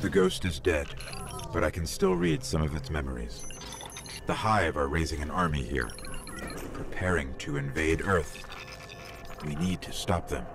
The ghost is dead, but I can still read some of its memories. The Hive are raising an army here, preparing to invade Earth. We need to stop them.